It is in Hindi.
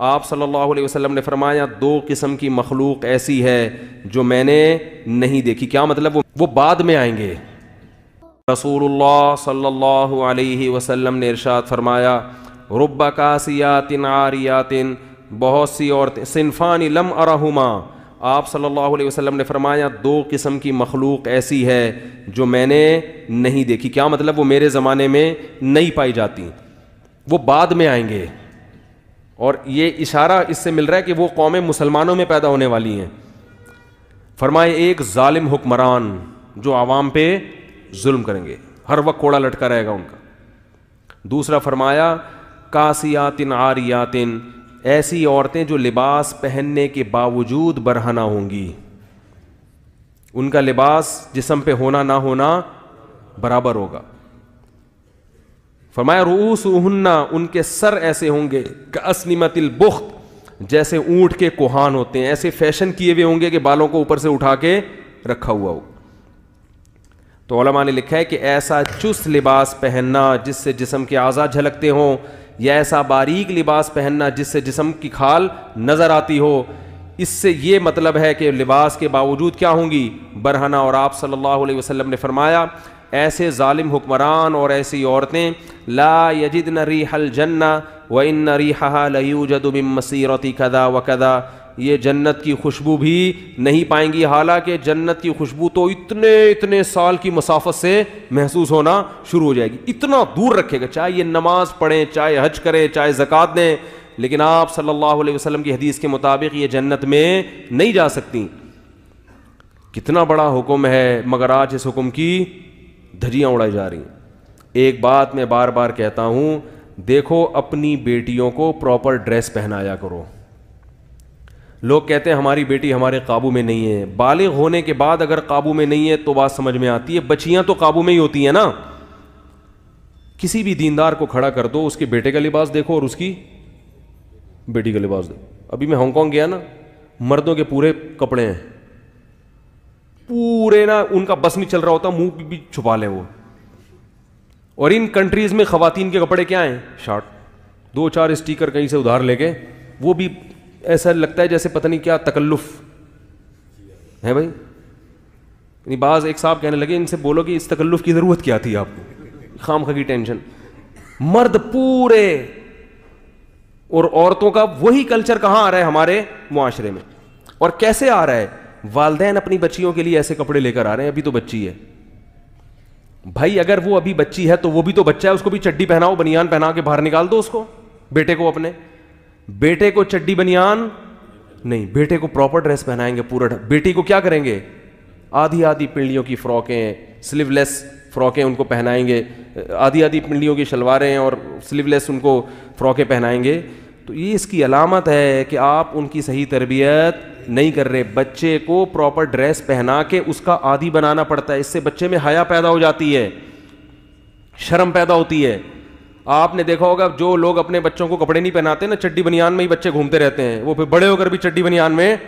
आप सल्लल्लाहु अलैहि वसल्लम ने फरमाया, दो किस्म की मखलूक ऐसी है जो मैंने नहीं देखी। क्या मतलब? वो वो बाद में आएँगे। रसूलुल्लाह सल्लल्लाहु अलैहि वसल्लम ने इरशाद फरमाया, रुब्बा कासियातिन आरियातिन, बहुत सी औरतें, सिनफानी लम अरहुमा। आप सल्लल्लाहु अलैहि वसल्लम ने फरमाया, दो किस्म की मखलूक ऐसी है जो मैंने नहीं देखी। क्या मतलब? वो मेरे ज़माने में नहीं पाई जाती। वो बाद में आएँगे। और ये इशारा इससे मिल रहा है कि वो कौमें मुसलमानों में पैदा होने वाली हैं। फरमाए एक जालिम हुक्मरान जो आवाम पे जुल्म करेंगे। हर वक्त कोड़ा लटका रहेगा उनका। दूसरा फरमाया, कासियातिन आरियातिन, ऐसी औरतें जो लिबास पहनने के बावजूद बरहना होंगी। उनका लिबास जिसम पे होना ना होना बराबर होगा। फरमाया रूस उन्ना उनके सर ऐसे होंगे असनिमतिल बुख्त, जैसे ऊँट के कोहान होते हैं, ऐसे फ़ैशन किए हुए होंगे कि बालों को ऊपर से उठा के रखा हुआ हो। तो ओलमा ने लिखा है कि ऐसा चुस्त लिबास पहनना, जिससे जिसम के आज़ाद झलकते हों, या ऐसा बारीक लिबास पहनना, जिससे जिसम की खाल नज़र आती हो, इससे ये मतलब है कि लिबास के बावजूद क्या होंगी? बरहना, और आप सल्लल्लाहु अलैहि वसल्लम ने फरमाया ऐसे ालिम हुक्मरान और ऐसी औरतें, ला यजिद नरी हल जन्ना व इन नरी हा लयूजदुबिम मसीरती कदा व कदा। ये जन्नत की खुशबू भी नहीं पाएँगी। हालाँकि जन्नत की खुशबू तो इतने इतने साल की मुसाफत से महसूस होना शुरू हो जाएगी। इतना दूर रखेगा, चाहे ये नमाज़ पढ़ें, चाहे हज करें, चाहे ज़क़़त दें। लेकिन आप सल्लल्लाहु अलैहि वसल्लम की हदीस के मुताबिक ये जन्नत में नहीं जा सकती। कितना बड़ा हुक्म है, मगर आज इस हुक्म की धजियाँ उड़ाई जा रही एक बात मैं बार बार कहता हूँ, देखो अपनी बेटियों को प्रॉपर ड्रेस पहनाया करो। लोग कहते हैं, हमारी बेटी हमारे काबू में नहीं है। बालिग होने के बाद अगर काबू में नहीं है तो बात समझ में आती है। बच्चियाँ तो काबू में ही होती हैं ना। किसी भी दीनदार को खड़ा कर दो, उसके बेटे का लिबास देखो और उसकी बेटी का लिबास देखो। अभी मैं हांगकांग गया ना, मर्दों के पूरे कपड़े हैं। पूरे ना उनका बस नहीं चल रहा होता, मुँह भी छुपा लें वो। और इन कंट्रीज़ में खातन के कपड़े क्या हैं? शॉर्ट दो, चार स्टिकर कहीं से उधार लेके, वो भी ऐसा लगता है जैसे पता नहीं क्या तकल्लुफ। है भाई? यानी बाज एक साहब कहने लगे, इनसे बोलो कि इस तकल्लुफ की ज़रूरत क्या थी आपको? खाम खा की टेंशन। मर्द पूरे, और औरतों का वही कल्चर कहाँ आ रहा है हमारे मुआशरे में? और कैसे आ रहा है? वालदेन अपनी बच्चियों के लिए ऐसे कपड़े लेकर आ रहे हैं, अभी तो बच्ची है। भाई, अगर वो अभी बच्ची है तो वो भी तो बच्चा है, उसको भी चड्डी पहनाओ, बनियान पहना के बाहर निकाल दो उसको, बेटे को अपने। बेटे को चड्डी, बनियान, नहीं, बेटे को प्रॉपर ड्रेस पहनाएँगे, पूरा बेटी को क्या करेंगे? आधी आधी पिंडियों की फ्रॉकें स्लीवलेस फ्रॉकें उनको पहनाएँगे आधी आधी पिंडियों की शलवारें और स्लीवलेस उनको फ्रॉकें पहनाएँगे। तो ये इसकी अलामत है कि आप उनकी सही तरबियत नहीं कर रहे। बच्चे को प्रॉपर ड्रेस पहना के उसका आदि बनाना पड़ता है। इससे बच्चे में हया पैदा हो जाती है। शर्म पैदा होती है। आपने देखा होगा, जो लोग अपने बच्चों को कपड़े नहीं पहनाते ना, चड्डी बनियान में ही बच्चे घूमते रहते हैं। वो फिर बड़े होकर भी चड्डी बनियान में